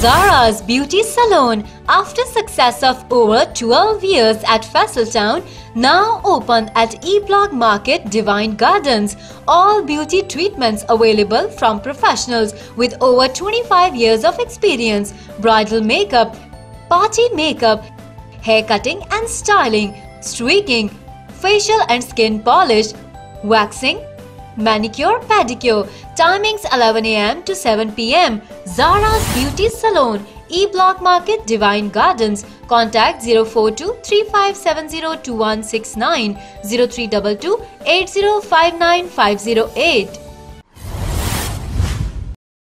Zara's Beauty Salon, after success of over 12 years at Faisal Town, now open at E Block Market Divine Gardens. All beauty treatments available from professionals with over 25 years of experience. Bridal makeup, party makeup, hair cutting and styling, streaking, facial and skin polish, waxing, manicure, pedicure. Timings 11 am to 7 pm. Zara's Beauty Salon, E Block Market, Divine Gardens. Contact 042 3570 2169 0322 8059 508.